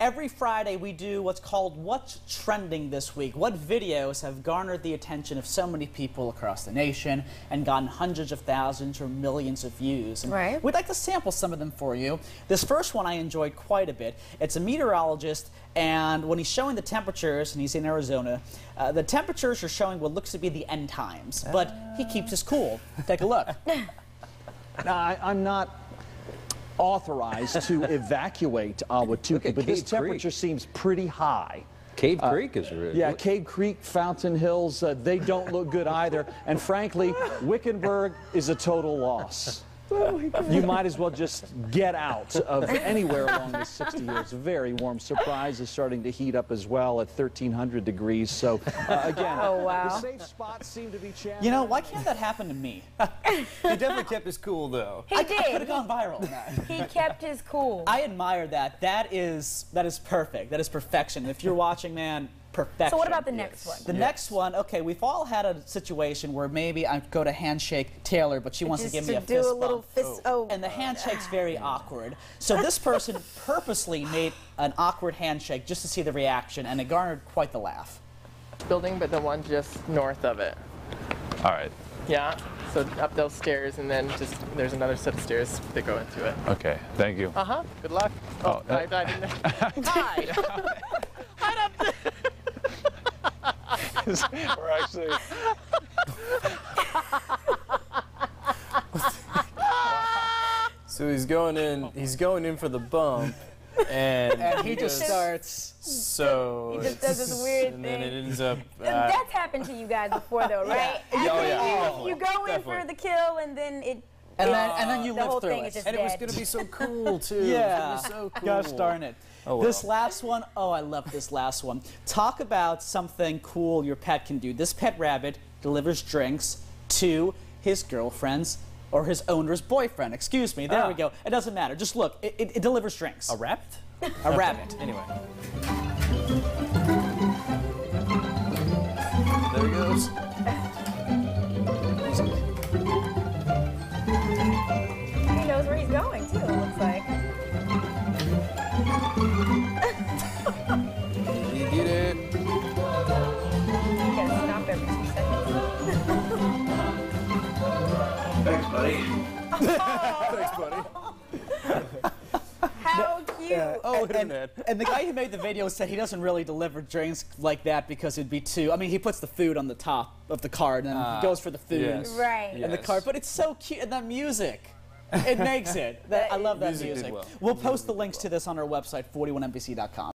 Every Friday, we do what's called What's Trending This Week. What videos have garnered the attention of so many people across the nation and gotten hundreds of thousands or millions of views? And Right. We'd like to sample some of them for you. This first one I enjoyed quite a bit. It's a meteorologist, and when he's showing the temperatures, and he's in Arizona, uh, the temperatures are showing what looks to be the end times, but he keeps his cool. Take a look. Now, I, I'm not authorized to evacuate Ahwatukee, at but this Cave Creek. temperature seems pretty high. Cave Creek is really Yeah, Cave Creek, Fountain Hills, uh, they don't look good either. And frankly, Wickenburg is a total loss. You might as well just get out of anywhere along the 60 years. Very warm. Surprise is starting to heat up as well at 1300 degrees. So, uh, again, Oh, wow. the safe spots seem to be challenged. You know, why can't that happen to me? He definitely kept his cool though. He I could have gone viral. He kept his cool. I admire that. That is that is perfect. That is perfection. If you're watching, man, perfection. So what about the next one? The next one, okay, we've all had a situation where maybe I go to handshake Taylor, but she wants to Just give me a do fist a little bump. fist. Oh, And the handshake's very awkward. So this person purposely made an awkward handshake just to see the reaction, and it garnered quite the laugh. building, but the one just north of it. All right. Yeah. So up those stairs, and then just there's another set of stairs that go into it. Okay. Thank you. Uh huh. Good luck. Oh, Oh, I, I didn't. Hi. We're actually. So he's going in. He's going in for the bump, and, And he just starts. So He just does this it's- weird and then it ends up. Uh, That's happened to you guys before, though, right? Oh, yeah. You, you go in for the kill, and then it. And it- then, and then you the live whole through thing it. is just and it was dead. going to be so cool too. Yeah. It was gonna be so cool. Gosh darn it. Oh, This well. last one, oh, I love this last one. Talk about something cool your pet can do. This pet rabbit delivers drinks to his girlfriend's or his owner's boyfriend. Excuse me. There Ah. we go. It doesn't matter. Just look. It, it, it delivers drinks. A rabbit? A rabbit. Anyway. Thanks, buddy. Thanks, buddy. How cute! Oh, hit him and, and the guy who made the video said he doesn't really deliver drinks like that because it'd be too. I mean, he puts the food on the top of the card and then he ah, goes for the food yes. Right. and the Yes. card. But it's so cute and that music. It makes it. That, I love that Music music. well. We'll post the links to this on our website, 41nbc.com.